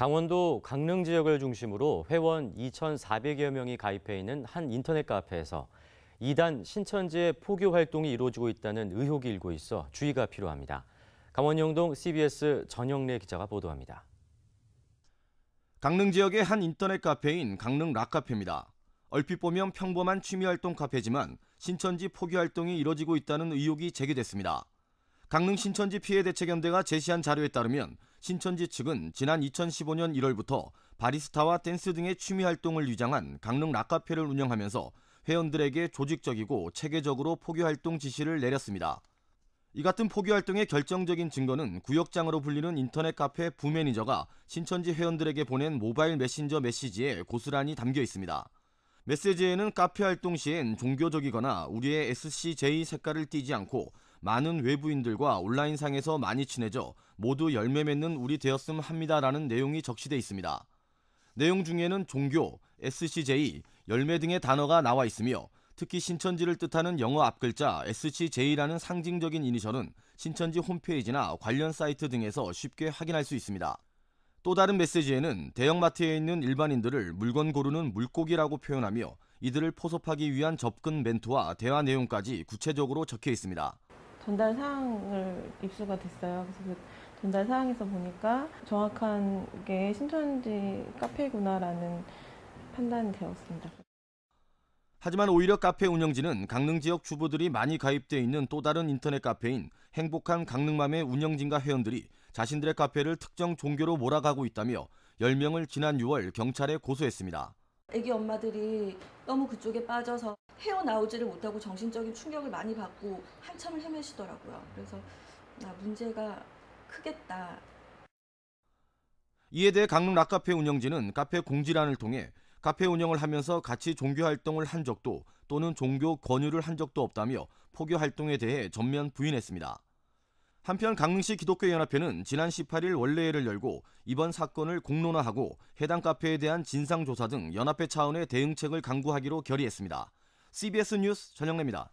강원도 강릉 지역을 중심으로 회원 2,400여 명이 가입해 있는 한 인터넷 카페에서 이단 신천지의 포교 활동이 이루어지고 있다는 의혹이 일고 있어 주의가 필요합니다. 강원영동 CBS 전영래 기자가 보도합니다. 강릉 지역의 한 인터넷 카페인 강릉 락카페입니다. 얼핏 보면 평범한 취미활동 카페지만 신천지 포교 활동이 이뤄지고 있다는 의혹이 제기됐습니다. 강릉 신천지 피해 대책연대가 제시한 자료에 따르면 신천지 측은 지난 2015년 1월부터 바리스타와 댄스 등의 취미 활동을 위장한 강릉 락카페를 운영하면서 회원들에게 조직적이고 체계적으로 포교 활동 지시를 내렸습니다. 이 같은 포교 활동의 결정적인 증거는 구역장으로 불리는 인터넷 카페 부매니저가 신천지 회원들에게 보낸 모바일 메신저 메시지에 고스란히 담겨 있습니다. 메시지에는 카페 활동 시엔 종교적이거나 우리의 SCJ 색깔을 띠지 않고 많은 외부인들과 온라인상에서 많이 친해져 모두 열매 맺는 우리 되었음 합니다라는 내용이 적시돼 있습니다. 내용 중에는 종교, SCJ, 열매 등의 단어가 나와 있으며 특히 신천지를 뜻하는 영어 앞글자 SCJ라는 상징적인 이니셜은 신천지 홈페이지나 관련 사이트 등에서 쉽게 확인할 수 있습니다. 또 다른 메시지에는 대형마트에 있는 일반인들을 물건 고르는 물고기라고 표현하며 이들을 포섭하기 위한 접근 멘트와 대화 내용까지 구체적으로 적혀 있습니다. 전달 사항을 입수가 됐어요. 그래서 그 전달 사항에서 보니까 정확한 게 신천지 카페구나라는 판단이 되었습니다. 하지만 오히려 카페 운영진은 강릉 지역 주부들이 많이 가입돼 있는 또 다른 인터넷 카페인 행복한 강릉맘의 운영진과 회원들이 자신들의 카페를 특정 종교로 몰아가고 있다며 10명을 지난 6월 경찰에 고소했습니다. 애기 엄마들이 너무 그쪽에 빠져서 헤어나오지를 못하고 정신적인 충격을 많이 받고 한참을 헤매시더라고요. 그래서 나 문제가 크겠다. 이에 대해 강릉 락카페 운영진은 카페 공지란을 통해 카페 운영을 하면서 같이 종교 활동을 한 적도 또는 종교 권유를 한 적도 없다며 포교 활동에 대해 전면 부인했습니다. 한편 강릉시 기독교 연합회는 지난 18일 원래회를 열고 이번 사건을 공론화하고 해당 카페에 대한 진상 조사 등 연합회 차원의 대응책을 강구하기로 결의했습니다. CBS 뉴스 전영래입니다.